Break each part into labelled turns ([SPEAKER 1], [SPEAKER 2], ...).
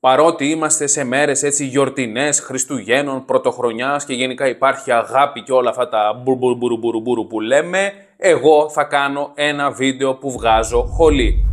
[SPEAKER 1] παρότι είμαστε σε μέρες έτσι γιορτινές, Χριστουγέννων, Πρωτοχρονιάς και γενικά υπάρχει αγάπη και όλα αυτά τα μπουρμπουρμπουρμπουρμπουρ που λέμε, εγώ θα κάνω ένα βίντεο που βγάζω χολή.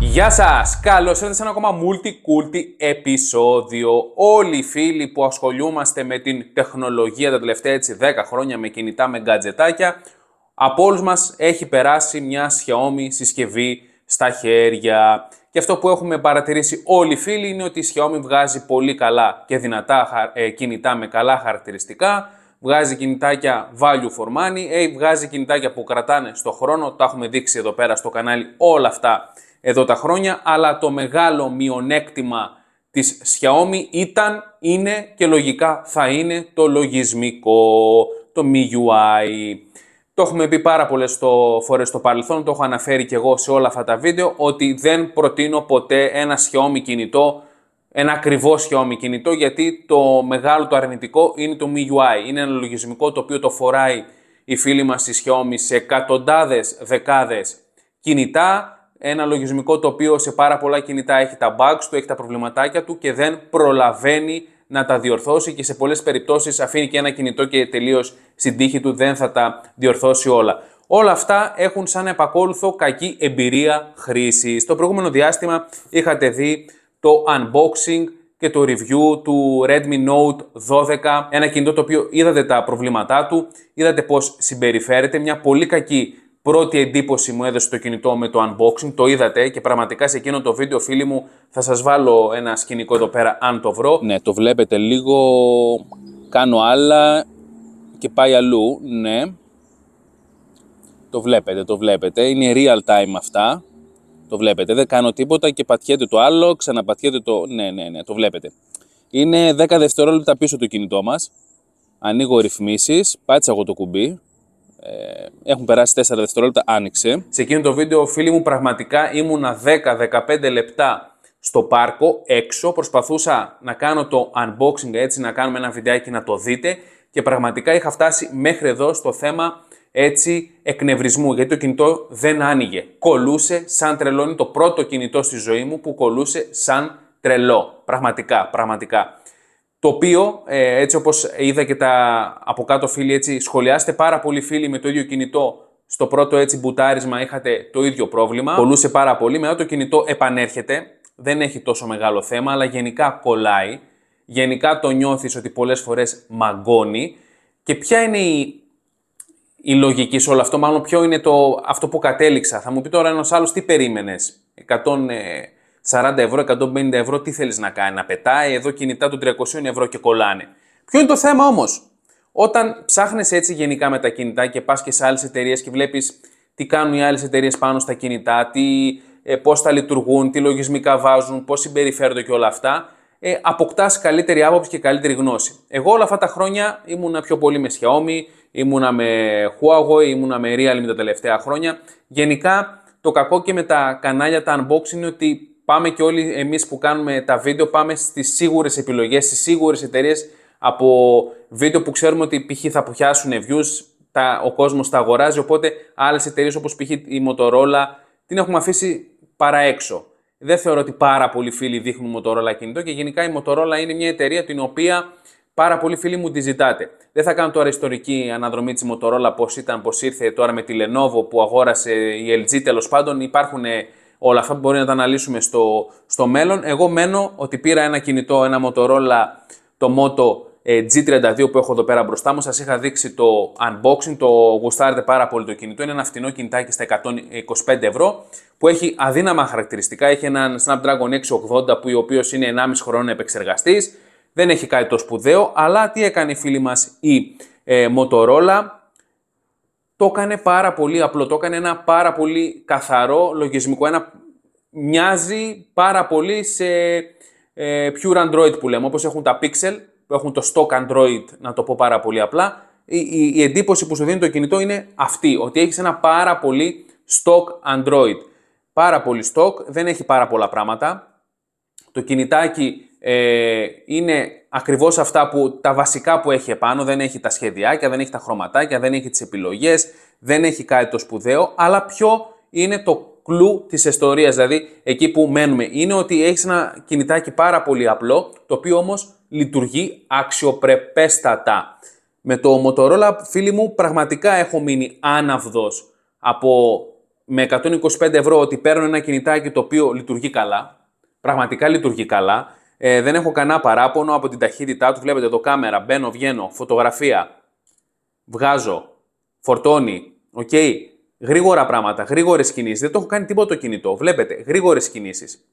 [SPEAKER 1] Γεια σας! Καλώς ήρθατε σε ένα ακόμα multi επεισόδιο. Όλοι οι φίλοι που ασχολούμαστε με την τεχνολογία τα τελευταία έτσι 10 χρόνια με κινητά, με γκατζετάκια, από όλους μας έχει περάσει μια Xiaomi συσκευή στα χέρια. Και αυτό που έχουμε παρατηρήσει όλοι οι φίλοι είναι ότι η Xiaomi βγάζει πολύ καλά και δυνατά ε, κινητά με καλά χαρακτηριστικά, βγάζει κινητάκια value for money, ε, βγάζει κινητάκια που κρατάνε στο χρόνο, τα έχουμε δείξει εδώ πέρα στο κανάλι όλα αυτά εδώ τα χρόνια, αλλά το μεγάλο μειονέκτημα της Xiaomi ήταν, είναι και λογικά θα είναι το λογισμικό, το MIUI. Το έχουμε πει πάρα πολλές φορές στο παρελθόν, το έχω αναφέρει και εγώ σε όλα αυτά τα βίντεο, ότι δεν προτείνω ποτέ ένα Xiaomi κινητό, ένα ακριβό Xiaomi κινητό, γιατί το μεγάλο το αρνητικό είναι το MIUI. Είναι ένα λογισμικό το οποίο το φοράει η φίλη μας στη Xiaomi σε εκατοντάδες, δεκάδες κινητά, ένα λογισμικό το οποίο σε πάρα πολλά κινητά έχει τα bugs του, έχει τα προβληματάκια του και δεν προλαβαίνει να τα διορθώσει και σε πολλές περιπτώσεις αφήνει και ένα κινητό και τελείως στην τύχη του δεν θα τα διορθώσει όλα. Όλα αυτά έχουν σαν επακόλουθο κακή εμπειρία χρήση. Στο προηγούμενο διάστημα είχατε δει το unboxing και το review του Redmi Note 12, ένα κινητό το οποίο είδατε τα προβλήματά του, είδατε πώς συμπεριφέρεται, μια πολύ κακή πρώτη εντύπωση μου έδωσε το κινητό με το unboxing, το είδατε και πραγματικά σε εκείνο το βίντεο φίλοι μου θα σας βάλω ένα σκηνικό εδώ πέρα αν το βρω. Ναι, το βλέπετε λίγο, κάνω άλλα και πάει αλλού, ναι. Το βλέπετε, το βλέπετε, είναι real time αυτά. Το βλέπετε, δεν κάνω τίποτα και πατιέται το άλλο, ξαναπατιέται το... Ναι, ναι, ναι, το βλέπετε. Είναι 10 δευτερόλεπτα πίσω το κινητό μας. Ανοίγω ρυθμίσεις, πάτησα εγώ το κουμπί, ε, έχουν περάσει 4 δευτερόλεπτα, άνοιξε. Σε εκείνο το βίντεο, φίλοι μου, πραγματικά ήμουνα 10-15 λεπτά στο πάρκο έξω. Προσπαθούσα να κάνω το unboxing έτσι, να κάνουμε ένα βιντεάκι να το δείτε και πραγματικά είχα φτάσει μέχρι εδώ στο θέμα έτσι εκνευρισμού γιατί το κινητό δεν άνοιγε. Κολούσε σαν τρελό. Είναι το πρώτο κινητό στη ζωή μου που κολούσε σαν τρελό. Πραγματικά, πραγματικά το οποίο, ε, έτσι όπως είδα και τα από κάτω φίλοι, έτσι, σχολιάστε πάρα πολλοί φίλοι με το ίδιο κινητό στο πρώτο έτσι μπουτάρισμα είχατε το ίδιο πρόβλημα. Κολούσε πάρα πολύ. Μετά το κινητό επανέρχεται. Δεν έχει τόσο μεγάλο θέμα, αλλά γενικά κολλάει. Γενικά το νιώθεις ότι πολλές φορές μαγκώνει. Και ποια είναι η, η λογική σε όλο αυτό, μάλλον ποιο είναι το, αυτό που κατέληξα; Θα μου πει τώρα ένας άλλος τι περίμενες; 100, 40 ευρώ, 150 ευρώ, τι θέλεις να κάνει, να πετάει εδώ κινητά των 300 ευρώ και κολλάνε. Ποιο είναι το θέμα όμως, όταν ψάχνεις έτσι γενικά με τα κινητά και πας και σε άλλες εταιρείες και βλέπεις τι κάνουν οι άλλες εταιρείες πάνω στα κινητά, τι, ε, πώς τα λειτουργούν, τι λογισμικά βάζουν, πώς συμπεριφέρονται και όλα αυτά, ε, αποκτάς καλύτερη άποψη και καλύτερη γνώση. Εγώ όλα αυτά τα χρόνια ήμουνα πιο πολύ με Xiaomi, ήμουνα με Huawei, ήμουνα με Realme τα τελευταία χρόνια. Γενικά το κακό και με τα κανάλια τα unboxing είναι ότι πάμε και όλοι εμείς που κάνουμε τα βίντεο πάμε στις σίγουρες επιλογές, στις σίγουρες εταιρείες από βίντεο που ξέρουμε ότι π.χ. θα πιάσουν views, τα, ο κόσμος τα αγοράζει, οπότε άλλες εταιρείες όπως π.χ. η Motorola την έχουμε αφήσει παρά έξω. Δεν θεωρώ ότι πάρα πολλοί φίλοι δείχνουν Motorola κινητό και γενικά η Motorola είναι μια εταιρεία την οποία πάρα πολλοί φίλοι μου τη ζητάτε. Δεν θα κάνω τώρα ιστορική αναδρομή της Motorola πώς ήταν, πώς ήρθε τώρα με τη Lenovo που αγόρασε η LG τέλος πάντων. Υπάρχουν όλα αυτά που μπορεί να τα αναλύσουμε στο, στο μέλλον. Εγώ μένω ότι πήρα ένα κινητό, ένα Motorola, το Moto ε, G32 που έχω εδώ πέρα μπροστά μου. Σας είχα δείξει το unboxing, το γουστάρετε πάρα πολύ το κινητό. Είναι ένα φτηνό κινητάκι στα 125 ευρώ που έχει αδύναμα χαρακτηριστικά. Έχει έναν Snapdragon 680 που ο οποίος είναι 1,5 χρόνο επεξεργαστής. Δεν έχει κάτι το σπουδαίο, αλλά τι έκανε η φίλη μας η ε, Motorola; Το έκανε πάρα πολύ απλό, το έκανε ένα πάρα πολύ καθαρό λογισμικό, ένα μοιάζει πάρα πολύ σε ε, pure Android που λέμε, όπως έχουν τα Pixel, που έχουν το stock Android, να το πω πάρα πολύ απλά. Η, η, η εντύπωση που σου δίνει το κινητό είναι αυτή, ότι έχεις ένα πάρα πολύ stock Android. Πάρα πολύ stock, δεν έχει πάρα πολλά πράγματα. Το κινητάκι ε, είναι ακριβώς αυτά που τα βασικά που έχει επάνω, δεν έχει τα σχεδιάκια, δεν έχει τα χρωματάκια, δεν έχει τις επιλογές, δεν έχει κάτι το σπουδαίο, αλλά πιο είναι το κλου της ιστορίας, δηλαδή εκεί που μένουμε. Είναι ότι έχεις ένα κινητάκι πάρα πολύ απλό, το οποίο όμως λειτουργεί αξιοπρεπέστατα. Με το Motorola, φίλοι μου, πραγματικά έχω μείνει άναυδος από με 125 ευρώ ότι παίρνω ένα κινητάκι το οποίο λειτουργεί καλά. Πραγματικά λειτουργεί καλά. Ε, δεν έχω κανένα παράπονο από την ταχύτητά του. Βλέπετε εδώ κάμερα, μπαίνω, βγαίνω, φωτογραφία, βγάζω, φορτώνει, OK. Okay. Γρήγορα πράγματα, γρήγορες κινήσεις. Δεν το έχω κάνει τίποτα το κινητό. Βλέπετε, γρήγορες κινήσεις.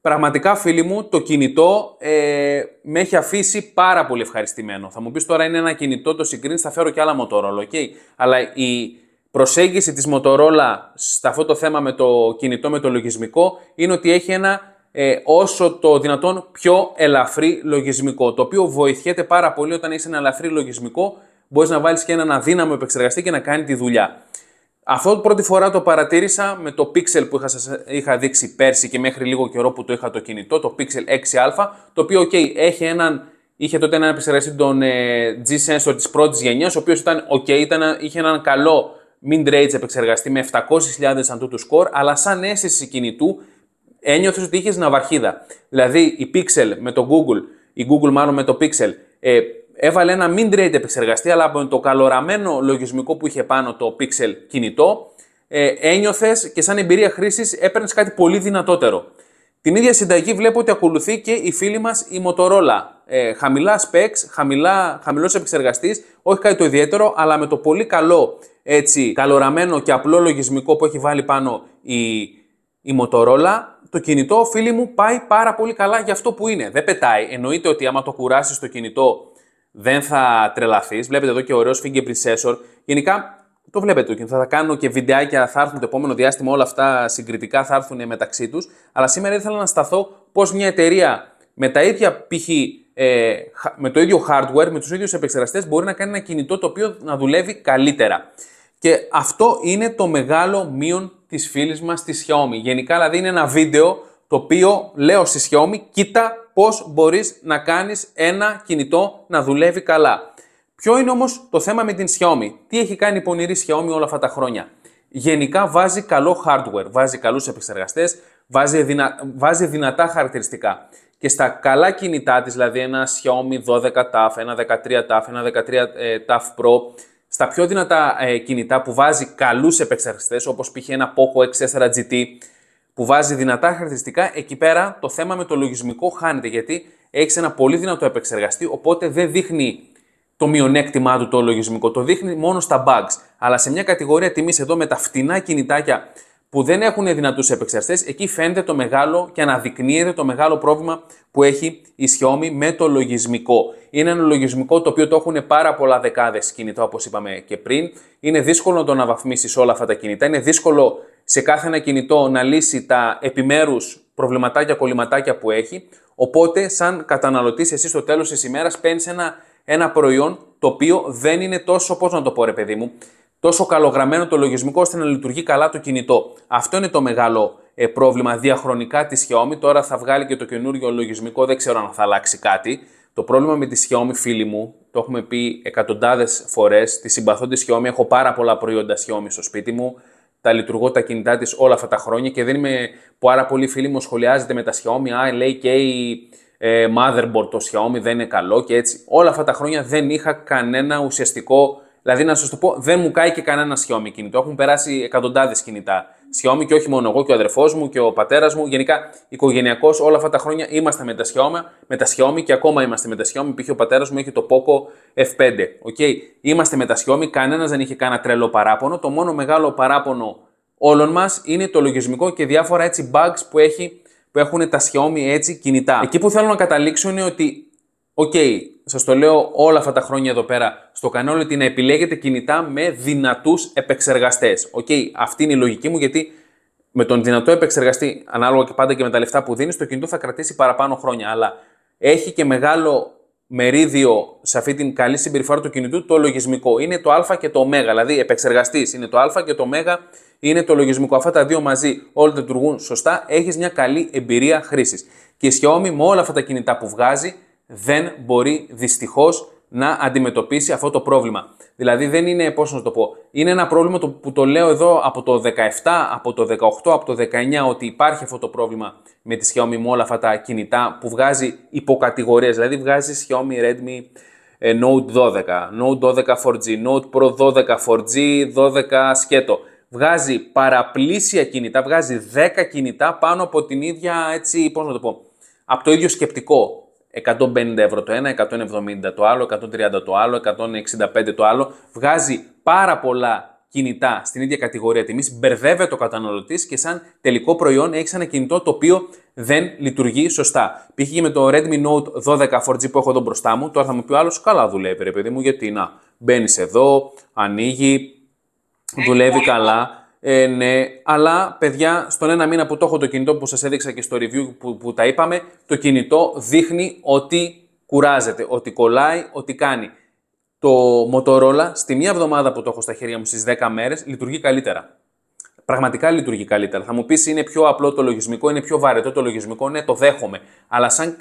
[SPEAKER 1] Πραγματικά, φίλοι μου, το κινητό ε, με έχει αφήσει πάρα πολύ ευχαριστημένο. Θα μου πεις τώρα είναι ένα κινητό, το συγκρίνεις, θα φέρω και άλλα Motorola, ok. Αλλά η προσέγγιση της Motorola σε αυτό το θέμα με το κινητό, με το λογισμικό, είναι ότι έχει ένα ε, όσο το δυνατόν πιο ελαφρύ λογισμικό, το οποίο βοηθιέται πάρα πολύ όταν έχει ένα ελαφρύ λογισμικό, μπορείς να βάλεις και έναν αδύναμο επεξεργαστή και να κάνει τη δουλειά. Αυτό πρώτη φορά το παρατήρησα με το Pixel που είχα, σας είχα δείξει πέρσι και μέχρι λίγο καιρό που το είχα το κινητό, το Pixel 6a, το οποίο okay, έχει έναν, είχε τότε έναν επεξεργαστή των ε, G-Sensor της πρώτης γενιάς, ο οποίος ήταν ok, ήταν, είχε έναν καλό mid-range επεξεργαστή με 700.000 αντούτου score, αλλά σαν αίσθηση κινητού ένιωθες ότι είχες ναυαρχίδα. Δηλαδή η Pixel με το Google, η Google μάλλον με το Pixel, ε, έβαλε ένα mid-range επεξεργαστή, αλλά από το καλοραμένο λογισμικό που είχε πάνω το Pixel κινητό, ε, ένιωθες και σαν εμπειρία χρήσης έπαιρνες κάτι πολύ δυνατότερο. Την ίδια συνταγή βλέπω ότι ακολουθεί και η φίλη μας η Motorola. Ε, χαμηλά specs, χαμηλά, χαμηλός επεξεργαστής, όχι κάτι το ιδιαίτερο, αλλά με το πολύ καλό, έτσι, καλοραμένο και απλό λογισμικό που έχει βάλει πάνω η, η Motorola, το κινητό, φίλοι μου, πάει πάρα πολύ καλά για αυτό που είναι. Δεν πετάει. Εννοείται ότι άμα το κουράσει το κινητό δεν θα τρελαθείς. Βλέπετε εδώ και ωραίος fingerprint sensor. Γενικά το βλέπετε το Θα κάνω και βιντεάκια, θα έρθουν το επόμενο διάστημα, όλα αυτά συγκριτικά θα έρθουν μεταξύ τους. Αλλά σήμερα ήθελα να σταθώ πώς μια εταιρεία με τα ίδια π.χ. Ε, με το ίδιο hardware, με τους ίδιους επεξεργαστές, μπορεί να κάνει ένα κινητό το οποίο να δουλεύει καλύτερα. Και αυτό είναι το μεγάλο μείον της φίλης μας τη Xiaomi. Γενικά, δηλαδή, είναι ένα βίντεο το οποίο λέω στη Xiaomi, κοίτα πώς μπορείς να κάνεις ένα κινητό να δουλεύει καλά. Ποιο είναι όμως το θέμα με την Xiaomi; Τι έχει κάνει η πονηρή Xiaomi όλα αυτά τα χρόνια; Γενικά βάζει καλό hardware, βάζει καλούς επεξεργαστές, βάζει, δυνα... βάζει δυνατά χαρακτηριστικά. Και στα καλά κινητά της, δηλαδή ένα Xiaomi 12 TAF, ένα 13 TAF, ένα 13 ε, TAF Pro, στα πιο δυνατά ε, κινητά που βάζει καλούς επεξεργαστές, όπως π.χ. ένα Poco X4 GT, που βάζει δυνατά χαρακτηριστικά, εκεί πέρα το θέμα με το λογισμικό χάνεται γιατί έχεις ένα πολύ δυνατό επεξεργαστή, οπότε δεν δείχνει το μειονέκτημά του το λογισμικό, το δείχνει μόνο στα bugs. Αλλά σε μια κατηγορία τιμής εδώ με τα φτηνά κινητάκια που δεν έχουν δυνατούς επεξεργαστές, εκεί φαίνεται το μεγάλο και αναδεικνύεται το μεγάλο πρόβλημα που έχει η Xiaomi με το λογισμικό. Είναι ένα λογισμικό το οποίο το έχουν πάρα πολλά δεκάδες κινητά, όπως είπαμε και πριν. Είναι δύσκολο να το αναβαθμίσεις όλα αυτά τα κινητά. Είναι δύσκολο σε κάθε ένα κινητό να λύσει τα επιμέρους προβληματάκια, κολληματάκια που έχει. Οπότε, σαν καταναλωτής, εσύ στο τέλος της ημέρας παίρνεις ένα, ένα προϊόν το οποίο δεν είναι τόσο, πώς να το πω ρε παιδί μου, τόσο καλογραμμένο το λογισμικό ώστε να λειτουργεί καλά το κινητό. Αυτό είναι το μεγάλο ε, πρόβλημα διαχρονικά της Xiaomi. Τώρα θα βγάλει και το καινούριο λογισμικό, δεν ξέρω αν θα αλλάξει κάτι. Το πρόβλημα με τη Xiaomi, φίλοι μου, το έχουμε πει εκατοντάδες φορές. Τη συμπαθώ τη Xiaomi, έχω πάρα πολλά προϊόντα Xiaomi στο σπίτι μου τα λειτουργώ τα κινητά της όλα αυτά τα χρόνια και δεν είμαι πάρα πολύ φίλοι μου σχολιάζεται με τα Xiaomi, α, λέει και η ε, motherboard το Xiaomi δεν είναι καλό και έτσι. Όλα αυτά τα χρόνια δεν είχα κανένα ουσιαστικό, δηλαδή να σας το πω, δεν μου κάει και κανένα Xiaomi κινητό. Έχουν περάσει εκατοντάδες κινητά Xiaomi και όχι μόνο εγώ και ο αδερφός μου και ο πατέρας μου. Γενικά, οικογενειακώς όλα αυτά τα χρόνια είμαστε με τα Xiaomi, με τα Xiaomi και ακόμα είμαστε με τα Xiaomi. Π.χ. ο πατέρας μου έχει το Poco F5. Okay. Είμαστε με τα Xiaomi, κανένας δεν είχε κανένα τρελό παράπονο. Το μόνο μεγάλο παράπονο όλων μας είναι το λογισμικό και διάφορα έτσι bugs που, έχει, που έχουν τα Xiaomi έτσι κινητά. Εκεί που θέλω να καταλήξω είναι ότι OK, okay, σας το λέω όλα αυτά τα χρόνια εδώ πέρα στο κανάλι ότι να επιλέγετε κινητά με δυνατούς επεξεργαστές. OK, okay, αυτή είναι η λογική μου γιατί με τον δυνατό επεξεργαστή, ανάλογα και πάντα και με τα λεφτά που δίνεις, το κινητό θα κρατήσει παραπάνω χρόνια. Αλλά έχει και μεγάλο, μερίδιο σε αυτή την καλή συμπεριφορά του κινητού το λογισμικό. Είναι το α και το ω, δηλαδή επεξεργαστής είναι το α και το ω είναι το λογισμικό. Αυτά τα δύο μαζί όλα λειτουργούν σωστά, έχεις μια καλή εμπειρία χρήσης. Και η Xiaomi με όλα αυτά τα κινητά που βγάζει δεν μπορεί δυστυχώς να αντιμετωπίσει αυτό το πρόβλημα. Δηλαδή δεν είναι, πώς να το πω, είναι ένα πρόβλημα το, που το λέω εδώ από το 17, από το 18, από το 19 ότι υπάρχει αυτό το πρόβλημα με τη Xiaomi με όλα αυτά τα κινητά που βγάζει υποκατηγορίες, δηλαδή βγάζει Xiaomi Redmi ε, Note 12, Note 12 4G, Note Pro 12 4G, 12 σκέτο. Βγάζει παραπλήσια κινητά, βγάζει 10 κινητά πάνω από την ίδια, έτσι, πώς να το πω, από το ίδιο σκεπτικό. 150 ευρώ το ένα, 170 το άλλο, 130 το άλλο, 165 το άλλο. Βγάζει πάρα πολλά κινητά στην ίδια κατηγορία τιμής, μπερδεύεται ο καταναλωτής και σαν τελικό προϊόν έχει ένα κινητό το οποίο δεν λειτουργεί σωστά. Π.χ. με το Redmi Note 12 4G που έχω εδώ μπροστά μου, τώρα θα μου πει ο άλλος καλά δουλεύει, ρε παιδί μου, γιατί να μπαίνεις εδώ, ανοίγει, δουλεύει καλά. Ε, ναι, αλλά παιδιά, στον ένα μήνα που το έχω το κινητό που σας έδειξα και στο review που, που τα είπαμε, το κινητό δείχνει ότι κουράζεται, ότι κολλάει, ότι κάνει. Το Motorola στη μία εβδομάδα που το έχω στα χέρια μου στις 10 μέρες λειτουργεί καλύτερα. Πραγματικά λειτουργεί καλύτερα. Θα μου πεις είναι πιο απλό το λογισμικό, είναι πιο βαρετό το λογισμικό, ναι το δέχομαι. Αλλά σαν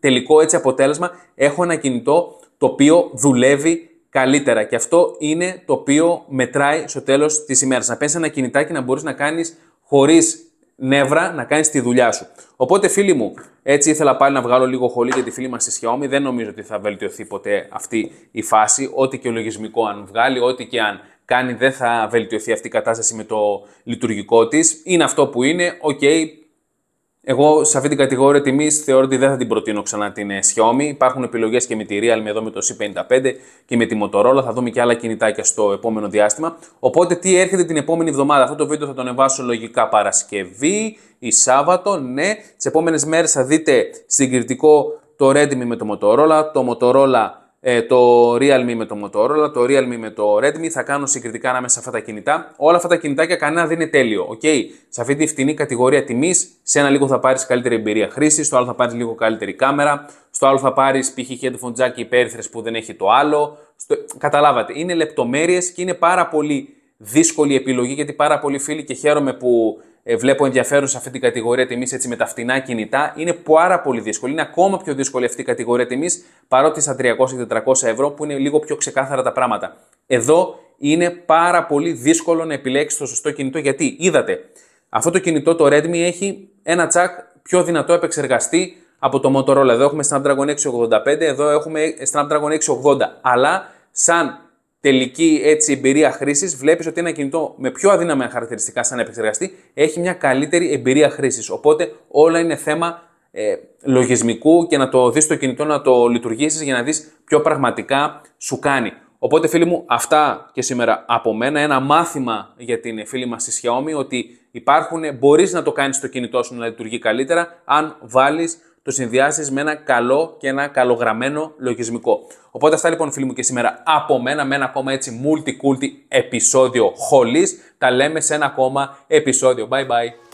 [SPEAKER 1] τελικό έτσι αποτέλεσμα έχω ένα κινητό το οποίο δουλεύει καλύτερα. Και αυτό είναι το οποίο μετράει στο τέλος της ημέρας. Να παίρνει ένα κινητάκι να μπορείς να κάνεις χωρίς νεύρα να κάνεις τη δουλειά σου. Οπότε, φίλοι μου, έτσι ήθελα πάλι να βγάλω λίγο χολή για τη φίλη μας στη Xiaomi. Δεν νομίζω ότι θα βελτιωθεί ποτέ αυτή η φάση. Ό,τι και ο λογισμικό αν βγάλει, ό,τι και αν κάνει, δεν θα βελτιωθεί αυτή η κατάσταση με το λειτουργικό της. Είναι αυτό που είναι. Οκ, okay, εγώ σε αυτή την κατηγορία τιμής θεωρώ ότι δεν θα την προτείνω ξανά την ε, Xiaomi. Υπάρχουν επιλογές και με τη Realme εδώ με το C55 και με τη Motorola. Θα δούμε και άλλα κινητάκια στο επόμενο διάστημα. Οπότε τι έρχεται την επόμενη εβδομάδα. Αυτό το βίντεο θα το ανεβάσω λογικά Παρασκευή ή Σάββατο. Ναι, τις επόμενες μέρες θα δείτε συγκριτικό το Redmi με το Motorola, το Motorola ε, το Realme με το Motorola, το Realme με το Redmi, θα κάνω συγκριτικά ανάμεσα σε αυτά τα κινητά. Όλα αυτά τα κινητάκια κανένα δεν είναι τέλειο. Okay? Σε αυτή τη φτηνή κατηγορία τιμής, σε ένα λίγο θα πάρεις καλύτερη εμπειρία χρήσης, στο άλλο θα πάρεις λίγο καλύτερη κάμερα, στο άλλο θα πάρεις π.χ. headphone jack υπέρυθρες που δεν έχει το άλλο. Στο... Καταλάβατε, είναι λεπτομέρειες και είναι πάρα πολύ δύσκολη επιλογή γιατί πάρα πολλοί φίλοι και χαίρομαι που ε, βλέπω ενδιαφέρον σε αυτή την κατηγορία τιμής έτσι με τα φτηνά κινητά. Είναι πάρα πολύ δύσκολη. Είναι ακόμα πιο δύσκολη αυτή η κατηγορία τιμής παρότι στα 300-400 ευρώ που είναι λίγο πιο ξεκάθαρα τα πράγματα. Εδώ είναι πάρα πολύ δύσκολο να επιλέξεις το σωστό κινητό γιατί είδατε, αυτό το κινητό το Redmi έχει ένα τσακ πιο δυνατό επεξεργαστή από το Motorola. Εδώ έχουμε Snapdragon 685, εδώ έχουμε Snapdragon 680. Αλλά σαν τελική έτσι, εμπειρία χρήσης, βλέπεις ότι ένα κινητό με πιο αδύναμα χαρακτηριστικά σαν επεξεργαστή έχει μια καλύτερη εμπειρία χρήσης. Οπότε όλα είναι θέμα ε, λογισμικού και να το δεις το κινητό να το λειτουργήσεις για να δεις πιο πραγματικά σου κάνει. Οπότε φίλοι μου, αυτά και σήμερα από μένα, ένα μάθημα για την φίλη μας στη Xiaomi ότι υπάρχουν, μπορείς να το κάνεις το κινητό σου να λειτουργεί καλύτερα αν βάλεις το συνδυάσεις με ένα καλό και ένα καλογραμμένο λογισμικό. Οπότε αυτά λοιπόν φίλοι μου και σήμερα από μένα με ένα ακόμα έτσι multi-culti επεισόδιο χολής. Τα λέμε σε ένα ακόμα επεισόδιο. Bye bye.